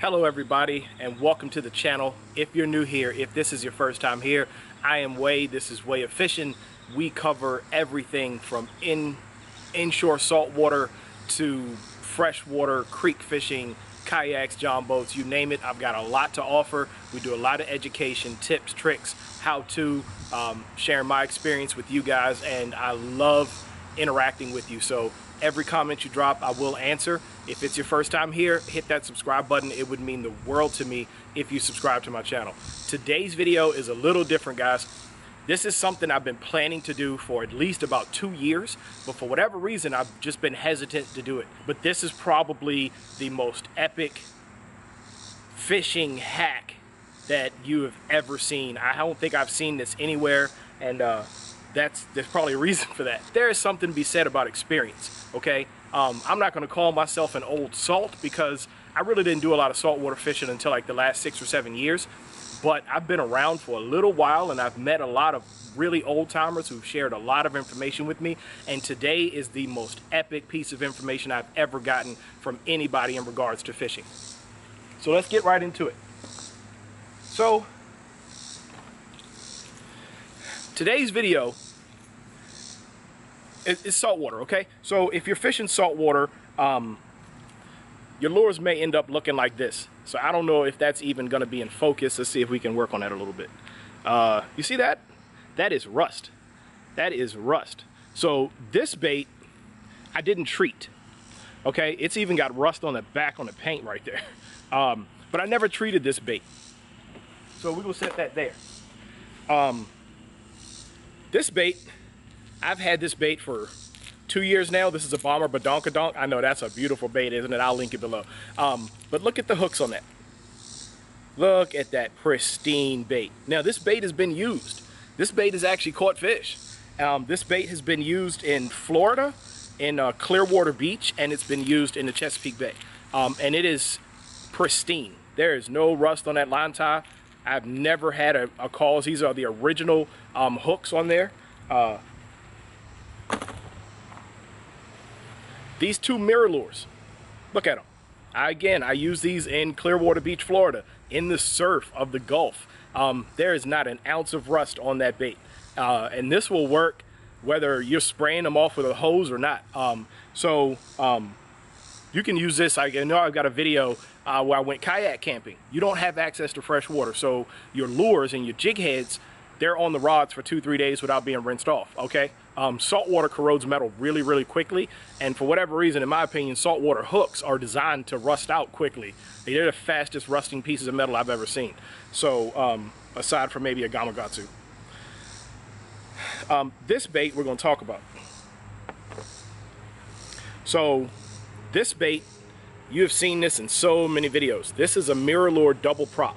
Hello everybody and welcome to the channel. If you're new here, if this is your first time here, I am Wade, this is WAE of Fishing. We cover everything from in inshore saltwater to freshwater creek fishing, kayaks, jon boats, you name it. I've got a lot to offer. We do a lot of education, tips, tricks, how to, um, sharing my experience with you guys and I love interacting with you. So every comment you drop, I will answer. If it's your first time here, hit that subscribe button. It would mean the world to me if you subscribe to my channel. Today's video is a little different, guys. This is something I've been planning to do for at least about two years, but for whatever reason, I've just been hesitant to do it. But this is probably the most epic fishing hack that you have ever seen. I don't think I've seen this anywhere, and uh, that's there's probably a reason for that. There is something to be said about experience, okay? Um, I'm not going to call myself an old salt because I really didn't do a lot of saltwater fishing until like the last six or seven years. But I've been around for a little while and I've met a lot of really old timers who've shared a lot of information with me. And today is the most epic piece of information I've ever gotten from anybody in regards to fishing. So let's get right into it. So today's video it's saltwater, okay? So if you're fishing saltwater, um, your lures may end up looking like this. So I don't know if that's even gonna be in focus. Let's see if we can work on that a little bit. Uh, you see that? That is rust. That is rust. So this bait, I didn't treat, okay? It's even got rust on the back on the paint right there. Um, but I never treated this bait. So we will set that there. Um, this bait, I've had this bait for two years now. This is a Bomber Badonk-A-Donk. I know that's a beautiful bait, isn't it? I'll link it below. Um, but look at the hooks on that. Look at that pristine bait. Now, this bait has been used. This bait has actually caught fish. Um, this bait has been used in Florida, in uh, Clearwater Beach, and it's been used in the Chesapeake Bay. Um, and it is pristine. There is no rust on that line tie. I've never had a, a cause. These are the original um, hooks on there. Uh, These two MirrOlures, look at them. I, again, I use these in Clearwater Beach, Florida, in the surf of the Gulf. Um, there is not an ounce of rust on that bait. Uh, and this will work whether you're spraying them off with a hose or not. Um, so um, you can use this. I know I've got a video uh, where I went kayak camping. You don't have access to fresh water. So your lures and your jig heads, they're on the rods for two, three days without being rinsed off, okay? Um, salt water corrodes metal really, really quickly. And for whatever reason, in my opinion, saltwater hooks are designed to rust out quickly. They're the fastest rusting pieces of metal I've ever seen. So um, aside from maybe a Gamakatsu. Um, this bait we're going to talk about. So this bait, you have seen this in so many videos. This is a MirrOlure double prop.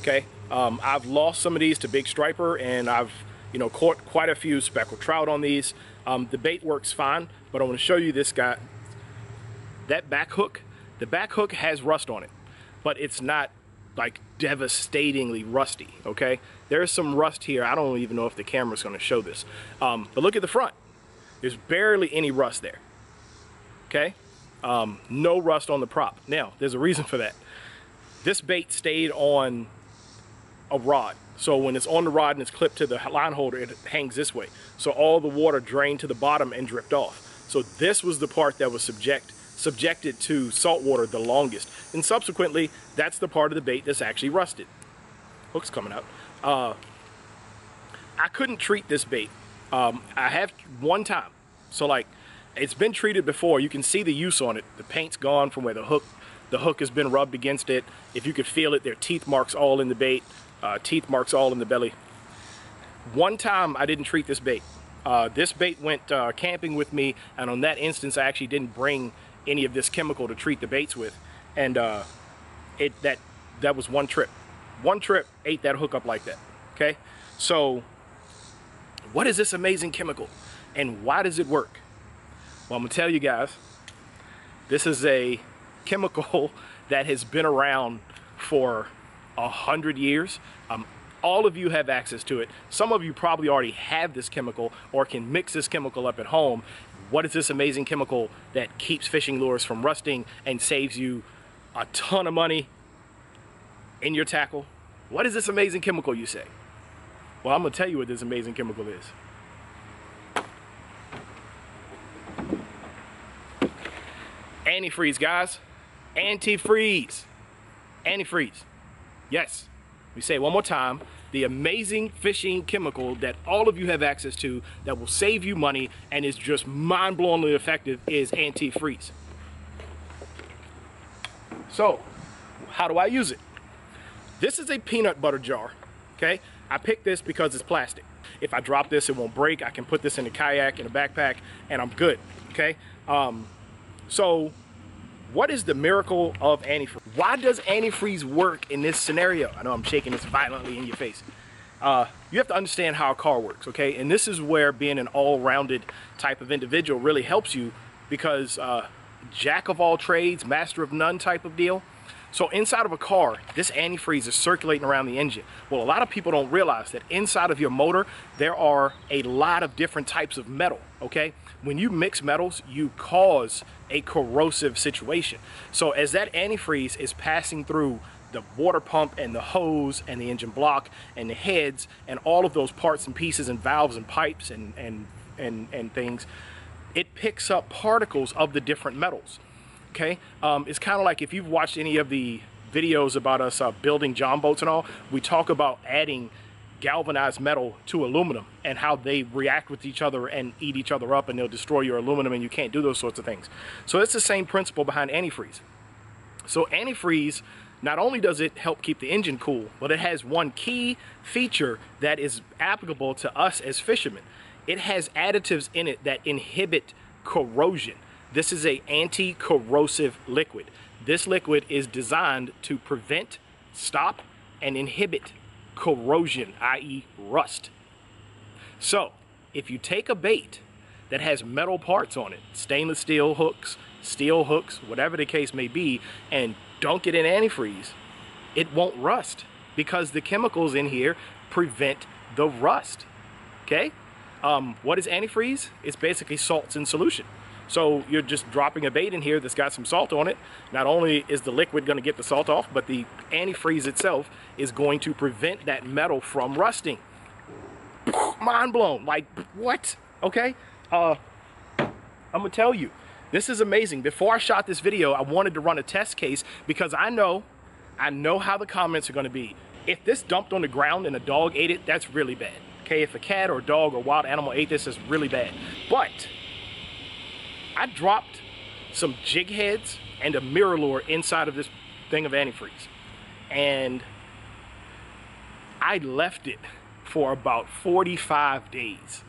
Okay, um, I've lost some of these to big striper and I've you know, caught quite a few speckled trout on these. Um, the bait works fine, but I want to show you this guy. That back hook, the back hook has rust on it, but it's not like devastatingly rusty, okay? There's some rust here. I don't even know if the camera's gonna show this. Um, but look at the front. There's barely any rust there, okay? Um, no rust on the prop. Now, there's a reason for that. This bait stayed on a rod. So when it's on the rod and it's clipped to the line holder, it hangs this way. So all the water drained to the bottom and dripped off. So this was the part that was subject subjected to salt water the longest. And subsequently, that's the part of the bait that's actually rusted. Hook's coming out. Uh, I couldn't treat this bait. Um, I have one time. So like, it's been treated before. You can see the use on it. The paint's gone from where the hook the hook has been rubbed against it. If you could feel it, there are teeth marks all in the bait uh, teeth marks all in the belly. One time I didn't treat this bait. Uh, this bait went uh, camping with me and on that instance I actually didn't bring any of this chemical to treat the baits with and uh, it that that was one trip. One trip ate that hook up like that. Okay, so what is this amazing chemical and why does it work? Well, I'm gonna tell you guys. This is a chemical that has been around for a hundred years. Um, all of you have access to it. Some of you probably already have this chemical or can mix this chemical up at home. What is this amazing chemical that keeps fishing lures from rusting and saves you a ton of money in your tackle. What is this amazing chemical, you say? Well, I'm gonna tell you what this amazing chemical is. Antifreeze, guys. Antifreeze. Antifreeze. Yes. We say it one more time. The amazing fishing chemical that all of you have access to that will save you money and is just mind-blowingly effective is antifreeze. So, how do I use it? This is a peanut butter jar, okay? I picked this because it's plastic. If I drop this, it won't break. I can put this in a kayak, in a backpack, and I'm good, okay? Um, so what is the miracle of antifreeze? Why does antifreeze work in this scenario? I know I'm shaking this violently in your face. Uh, you have to understand how a car works, okay? And this is where being an all-rounded type of individual really helps you because uh, jack of all trades, master of none type of deal. So inside of a car, this antifreeze is circulating around the engine. Well, a lot of people don't realize that inside of your motor, there are a lot of different types of metal, okay? When you mix metals, you cause a corrosive situation. So as that antifreeze is passing through the water pump and the hose and the engine block and the heads and all of those parts and pieces and valves and pipes and, and, and, and things, it picks up particles of the different metals. Okay, um, it's kind of like if you've watched any of the videos about us uh, building jon boats and all, we talk about adding galvanized metal to aluminum and how they react with each other and eat each other up and they'll destroy your aluminum and you can't do those sorts of things. So it's the same principle behind antifreeze. So antifreeze, not only does it help keep the engine cool, but it has one key feature that is applicable to us as fishermen. It has additives in it that inhibit corrosion. This is a anti-corrosive liquid. This liquid is designed to prevent, stop, and inhibit corrosion, i.e. rust. So, if you take a bait that has metal parts on it, stainless steel hooks, steel hooks, whatever the case may be, and dunk it in antifreeze, it won't rust because the chemicals in here prevent the rust. Okay? Um, what is antifreeze? It's basically salts in solution. So you're just dropping a bait in here that's got some salt on it. Not only is the liquid going to get the salt off, but the antifreeze itself is going to prevent that metal from rusting. Mind blown. Like, what? Okay? Uh, I'm going to tell you, this is amazing. Before I shot this video, I wanted to run a test case because I know, I know how the comments are going to be. If this dumped on the ground and a dog ate it, that's really bad. Okay, if a cat or dog or wild animal ate this, it's really bad. But I dropped some jig heads and a MirrOlure inside of this thing of antifreeze. And I left it for about 45 days.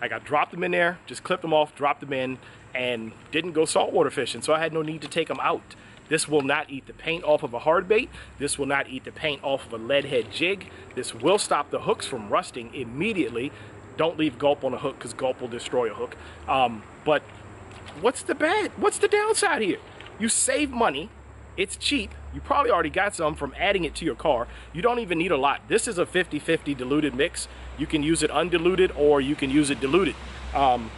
Like I dropped them in there, just clipped them off, dropped them in, and didn't go saltwater fishing, so I had no need to take them out. This will not eat the paint off of a hard bait. This will not eat the paint off of a lead head jig. This will stop the hooks from rusting immediately. Don't leave gulp on a hook because gulp will destroy a hook. Um, but what's the bad? What's the downside here? You save money. It's cheap. You probably already got some from adding it to your car. You don't even need a lot. This is a 50-50 diluted mix. You can use it undiluted or you can use it diluted. Um,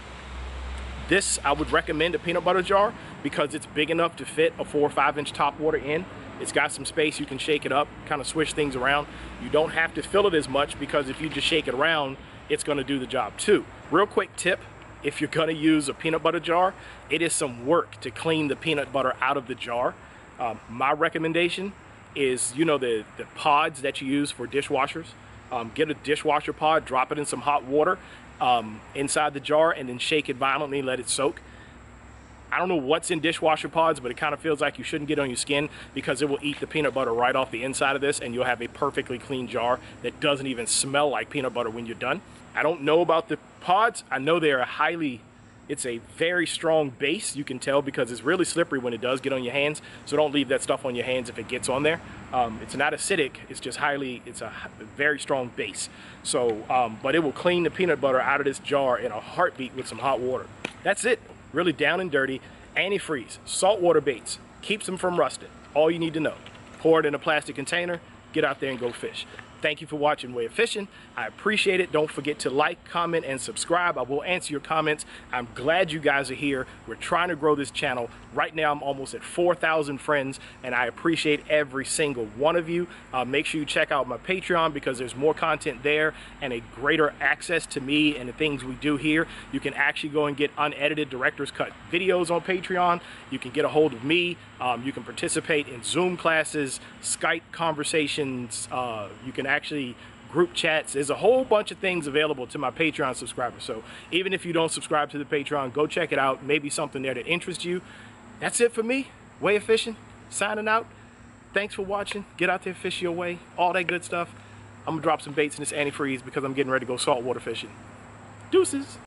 this, I would recommend a peanut butter jar because it's big enough to fit a four or five inch top water in. It's got some space, you can shake it up, kind of swish things around. You don't have to fill it as much because if you just shake it around, it's gonna do the job too. Real quick tip, if you're gonna use a peanut butter jar, it is some work to clean the peanut butter out of the jar. Um, my recommendation is, you know, the, the pods that you use for dishwashers. Um, get a dishwasher pod, drop it in some hot water um, inside the jar, and then shake it violently, let it soak. I don't know what's in dishwasher pods, but it kind of feels like you shouldn't get on your skin because it will eat the peanut butter right off the inside of this and you'll have a perfectly clean jar that doesn't even smell like peanut butter when you're done. I don't know about the pods. I know they are highly, it's a very strong base. You can tell because it's really slippery when it does get on your hands. So don't leave that stuff on your hands if it gets on there. Um, it's not acidic. It's just highly, it's a very strong base. So, um, but it will clean the peanut butter out of this jar in a heartbeat with some hot water. That's it really down and dirty, antifreeze, saltwater baits, keeps them from rusting. All you need to know. Pour it in a plastic container, get out there and go fish. Thank you for watching WAE of Fishing. I appreciate it. Don't forget to like, comment, and subscribe. I will answer your comments. I'm glad you guys are here. We're trying to grow this channel. Right now, I'm almost at 4,000 friends, and I appreciate every single one of you. Uh, make sure you check out my Patreon because there's more content there and a greater access to me and the things we do here. You can actually go and get unedited director's cut videos on Patreon. You can get a hold of me. Um, you can participate in Zoom classes, Skype conversations. Uh, you can actually group chats. There's a whole bunch of things available to my Patreon subscribers. So even if you don't subscribe to the Patreon, go check it out. Maybe something there that interests you. That's it for me. WAE of Fishing, signing out. Thanks for watching. Get out there, fish your way, all that good stuff. I'm gonna drop some baits in this antifreeze because I'm getting ready to go saltwater fishing. Deuces.